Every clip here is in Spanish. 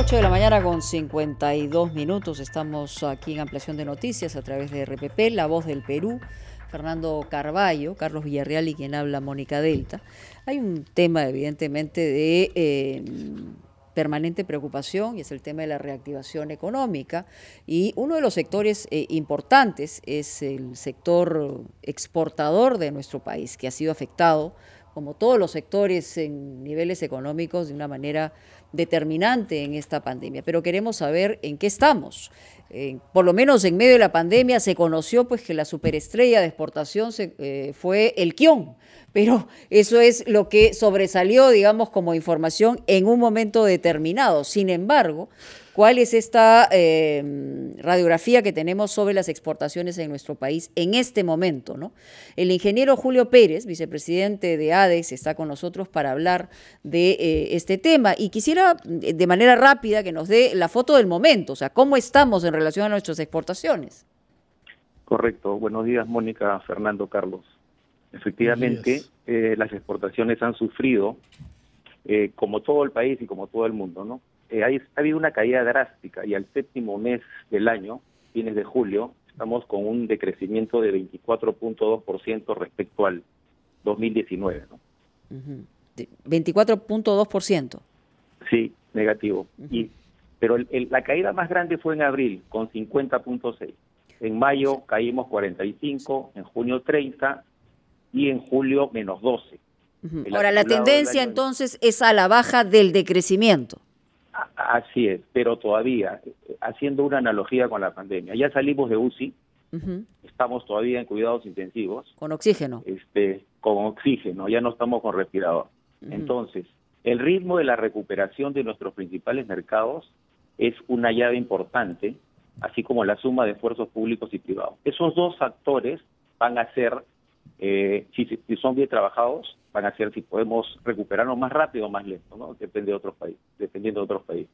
8 de la mañana con 52 minutos. Estamos aquí en Ampliación de Noticias a través de RPP, La Voz del Perú. Fernando Carballo, Carlos Villarreal y quien habla Mónica Delta. Hay un tema evidentemente de eh, permanente preocupación y es el tema de la reactivación económica. Y uno de los sectores eh, importantes es el sector exportador de nuestro país, que ha sido afectado, como todos los sectores en niveles económicos, de una manera determinante en esta pandemia. Pero queremos saber en qué estamos. Eh, por lo menos en medio de la pandemia se conoció pues que la superestrella de exportación se, eh, fue el Kion, pero eso es lo que sobresalió, digamos, como información en un momento determinado. Sin embargo, ¿Cuál es esta eh, radiografía que tenemos sobre las exportaciones en nuestro país en este momento? ¿no? El ingeniero Julio Pérez, vicepresidente de ADEX, está con nosotros para hablar de eh, este tema. Y quisiera eh, de manera rápida que nos dé la foto del momento, o sea, cómo estamos en relación a nuestras exportaciones. Correcto. Buenos días, Mónica, Fernando, Carlos. Efectivamente, las exportaciones han sufrido, como todo el país y como todo el mundo, ¿no? Eh, ha habido una caída drástica y al séptimo mes del año, fines de julio, estamos con un decrecimiento de 24.2% respecto al 2019. ¿no? 24.2%. Sí, negativo. y, pero la caída más grande fue en abril, con 50.6. En mayo caímos 45, en junio 30 y en julio menos 12. Ahora, la tendencia entonces es a la baja del decrecimiento. Así es, pero todavía, haciendo una analogía con la pandemia, ya salimos de UCI, estamos todavía en cuidados intensivos. Con oxígeno. Este, con oxígeno, ya no estamos con respirador. Entonces, el ritmo de la recuperación de nuestros principales mercados es una llave importante, así como la suma de esfuerzos públicos y privados. Esos dos factores van a ser, eh, si, si son bien trabajados, van a ser si podemos recuperarnos más rápido o más lento, ¿no? Depende de otros países, dependiendo de otros países.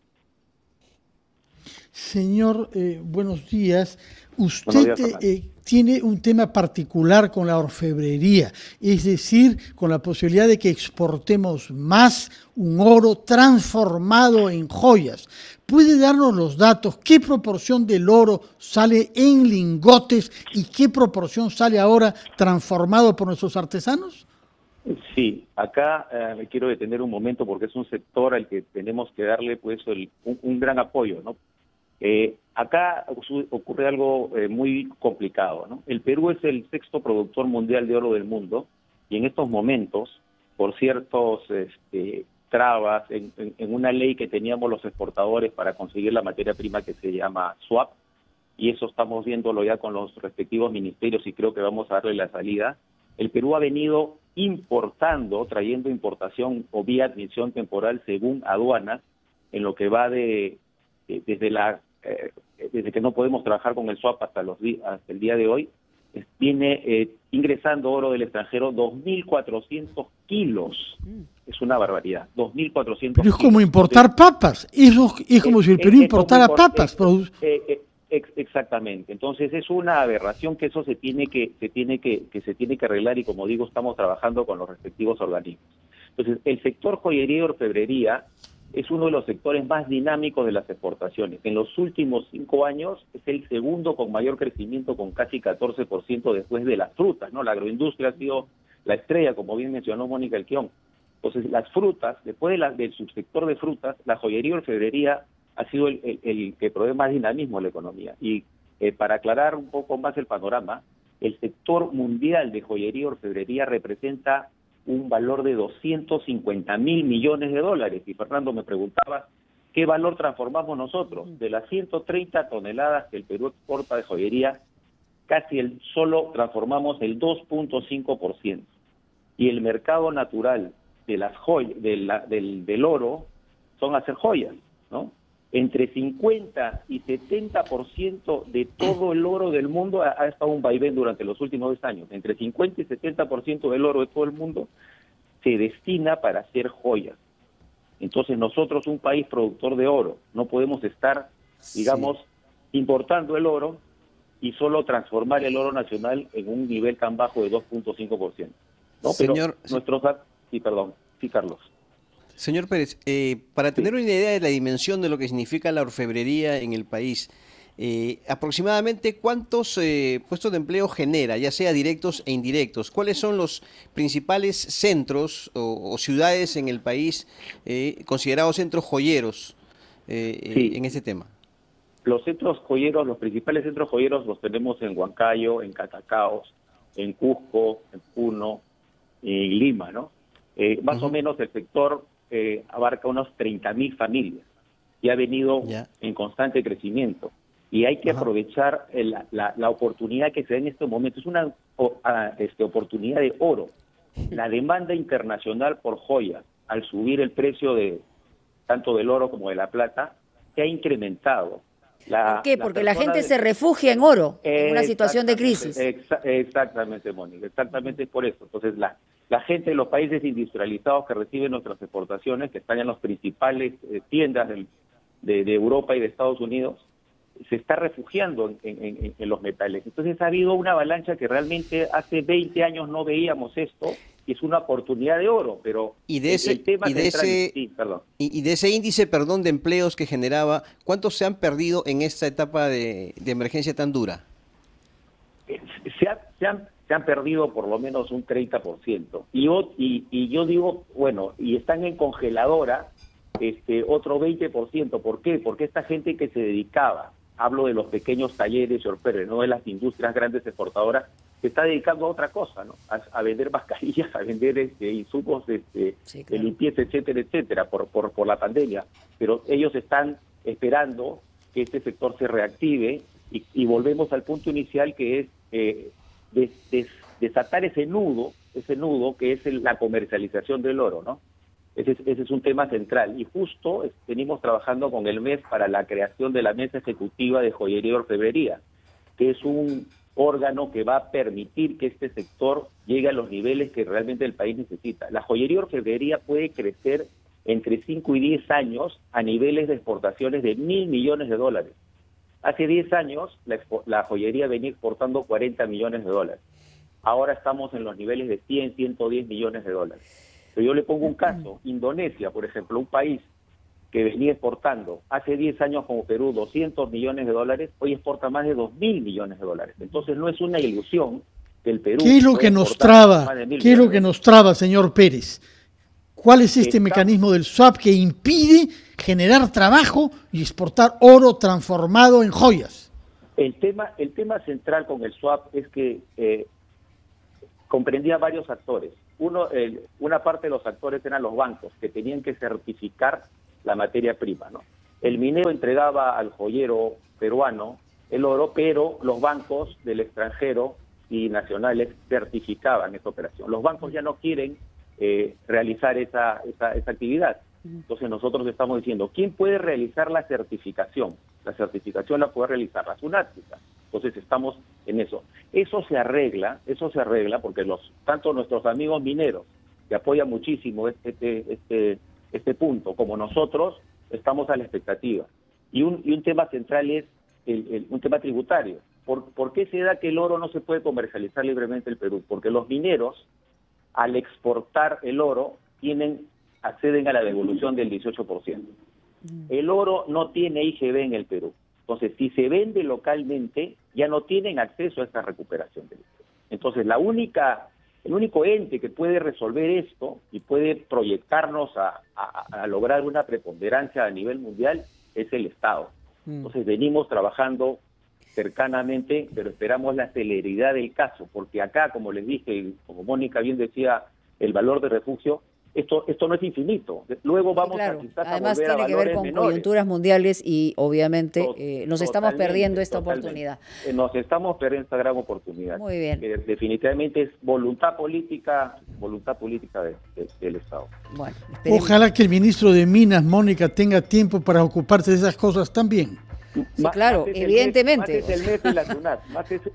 Señor, eh, buenos días. Usted eh, tiene un tema particular con la orfebrería, es decir, con la posibilidad de que exportemos más un oro transformado en joyas. ¿Puede darnos los datos? ¿Qué proporción del oro sale en lingotes y qué proporción sale ahora transformado por nuestros artesanos? Sí, acá eh, me quiero detener un momento porque es un sector al que tenemos que darle pues un, gran apoyo, ¿no? Eh, acá ocurre algo eh, muy complicado, ¿no? El Perú es el sexto productor mundial de oro del mundo y en estos momentos, por ciertos este, trabas en, en, una ley que teníamos los exportadores para conseguir la materia prima que se llama SWAP, y eso estamos viéndolo ya con los respectivos ministerios y creo que vamos a darle la salida, el Perú ha venido importando, trayendo importación o vía admisión temporal según aduanas, en lo que va de, desde la eh, desde que no podemos trabajar con el swap hasta los hasta el día de hoy, viene eh, ingresando oro del extranjero 2.400 kilos. Mm. Es una barbaridad, 2.400 Pero es como importar papas, eso es como si el Perú importara papas. Eh, exactamente. Entonces es una aberración que eso se tiene que se tiene que, que se tiene que arreglar y como digo estamos trabajando con los respectivos organismos. Entonces el sector joyería y orfebrería es uno de los sectores más dinámicos de las exportaciones. En los últimos cinco años es el segundo con mayor crecimiento, con casi 14% después de las frutas. ¿no? La agroindustria ha sido la estrella, como bien mencionó Mónica Elquión. Entonces, las frutas, después de la, del subsector de frutas, la joyería y orfebrería ha sido el, que provee más dinamismo a la economía. Y eh, para aclarar un poco más el panorama, el sector mundial de joyería y orfebrería representa un valor de 250 mil millones de dólares. Y Fernando me preguntaba, ¿qué valor transformamos nosotros? De las 130 toneladas que el Perú exporta de joyería, casi el solo transformamos el 2.5%. Y el mercado natural de las joyas, del, del oro son hacer joyas, ¿no? Entre 50 y 70% de todo el oro del mundo ha, estado un vaivén durante los últimos dos años. Entre 50 y 70% del oro de todo el mundo se destina para hacer joyas. Entonces nosotros, un país productor de oro, no podemos estar, digamos, importando el oro y solo transformar el oro nacional en un nivel tan bajo de 2.5%. ¿no? Señor, Pero nuestros... Sí, perdón. Sí, Carlos. Señor Pérez, eh, para tener una idea de la dimensión de lo que significa la orfebrería en el país, eh, aproximadamente cuántos eh, puestos de empleo genera, ya sea directos e indirectos. ¿Cuáles son los principales centros o, ciudades en el país considerados centros joyeros en este tema? Los centros joyeros, los principales centros joyeros los tenemos en Huancayo, en Catacaos, en Cusco, en Puno y Lima, ¿no? más o menos el sector eh, abarca unos 30.000 familias y ha venido en constante crecimiento. Y hay que aprovechar la, la, oportunidad que se da en este momento. Es una este, oportunidad de oro. La demanda internacional por joyas, al subir el precio de tanto del oro como de la plata, se ha incrementado. ¿Por qué? Porque la gente se refugia en oro en una situación de crisis. exactamente, Mónica, exactamente por eso. Entonces, la, la gente de los países industrializados que reciben nuestras exportaciones, que están en las principales eh, tiendas de, Europa y de Estados Unidos, se está refugiando en, los metales. Entonces ha habido una avalancha que realmente hace 20 años no veíamos esto y es una oportunidad de oro, pero y de ese, y de ese, Y, de ese índice, perdón, de empleos que generaba, ¿cuántos se han perdido en esta etapa de, emergencia tan dura? Eh, se han se han perdido por lo menos un 30%. Y yo, y, yo digo, bueno, y están en congeladora este otro 20%. ¿Por qué? Porque esta gente que se dedicaba, hablo de los pequeños talleres, Pérez, no de las industrias grandes exportadoras, se está dedicando a otra cosa, ¿no? A, vender mascarillas, a vender este, insumos este, de limpieza, etcétera, etcétera, por, por, por la pandemia. Pero ellos están esperando que este sector se reactive y, volvemos al punto inicial que es eh, desatar ese nudo, ese nudo que es la comercialización del oro, ¿no? Ese es, ese es un tema central. Y justo venimos trabajando con el MES para la creación de la Mesa Ejecutiva de Joyería y Orfebrería, que es un órgano que va a permitir que este sector llegue a los niveles que realmente el país necesita. La joyería y orfebrería puede crecer entre 5 y 10 años a niveles de exportaciones de mil millones de dólares. Hace 10 años la, joyería venía exportando 40 millones de dólares. Ahora estamos en los niveles de 100, 110 millones de dólares. Pero yo le pongo un caso, Indonesia, por ejemplo, un país que venía exportando hace 10 años como Perú 200 millones de dólares, hoy exporta más de 2 mil millones de dólares. Entonces no es una ilusión que el Perú... ¿Qué es lo que nos traba? ¿Qué es lo que nos traba, señor Pérez? ¿Cuál es este mecanismo del swap que impide generar trabajo y exportar oro transformado en joyas? El tema, el tema central con el swap es que eh, comprendía varios actores. Uno, una parte de los actores eran los bancos que tenían que certificar la materia prima. ¿no? El minero entregaba al joyero peruano el oro, pero los bancos del extranjero y nacionales certificaban esa operación. Los bancos ya no quieren eh, realizar esa, esa, actividad. Entonces nosotros estamos diciendo, ¿quién puede realizar la certificación? La certificación la puede realizar la SUNATICA. Entonces estamos en eso. Eso se arregla, eso se arregla porque los tanto nuestros amigos mineros que apoyan muchísimo este, este, este, este punto, como nosotros, estamos a la expectativa. Y un, y un tema central es el, un tema tributario. ¿Por, ¿Por qué se da que el oro no se puede comercializar libremente en el Perú? Porque los mineros al exportar el oro, tienen acceden a la devolución del 18%. Mm. El oro no tiene IGB en el Perú. Entonces, si se vende localmente, ya no tienen acceso a esta recuperación del Entonces, la única, el único ente que puede resolver esto y puede proyectarnos a, a lograr una preponderancia a nivel mundial es el Estado. Mm. Entonces, venimos trabajando cercanamente, pero esperamos la celeridad del caso, porque acá, como les dije, como Mónica bien decía, el valor de refugio, esto, esto no es infinito. Luego vamos a quizás Además tiene que ver con coyunturas mundiales y obviamente eh, nos estamos perdiendo esta oportunidad. Eh, nos estamos perdiendo esta gran oportunidad. Muy bien. Que definitivamente es voluntad política, voluntad política del Estado. Ojalá que el ministro de Minas, Mónica, tenga tiempo para ocuparse de esas cosas también. Sí, claro, evidentemente. Más es el MEF y la SUNAT,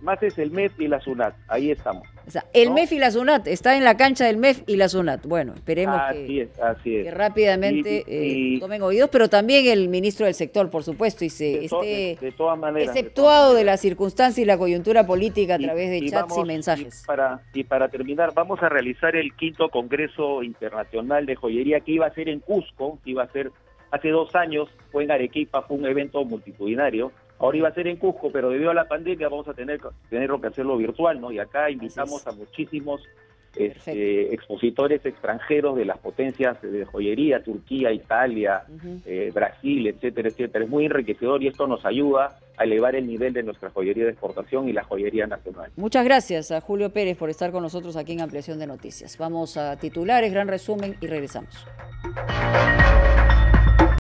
más es, el MEF y la SUNAT, ahí estamos. O sea, el MEF y la SUNAT, está en la cancha del MEF y la SUNAT. Bueno, esperemos que, que, rápidamente eh, tomen oídos, pero también el ministro del sector, por supuesto, y se esté de, todas maneras, exceptuado de, la circunstancia y la coyuntura política a través de chats y mensajes. Y para, y para terminar, vamos a realizar el quinto Congreso Internacional de Joyería que iba a ser en Cusco, que iba a ser Hace dos años fue en Arequipa, fue un evento multitudinario. Ahora iba a ser en Cusco, pero debido a la pandemia vamos a tener, tener que hacerlo virtual, ¿no? Y acá invitamos a muchísimos este, expositores extranjeros de las potencias de joyería, Turquía, Italia, eh, Brasil, etcétera, etcétera. Es muy enriquecedor y esto nos ayuda a elevar el nivel de nuestra joyería de exportación y la joyería nacional. Muchas gracias a Julio Pérez por estar con nosotros aquí en Ampliación de Noticias. Vamos a titulares, gran resumen y regresamos.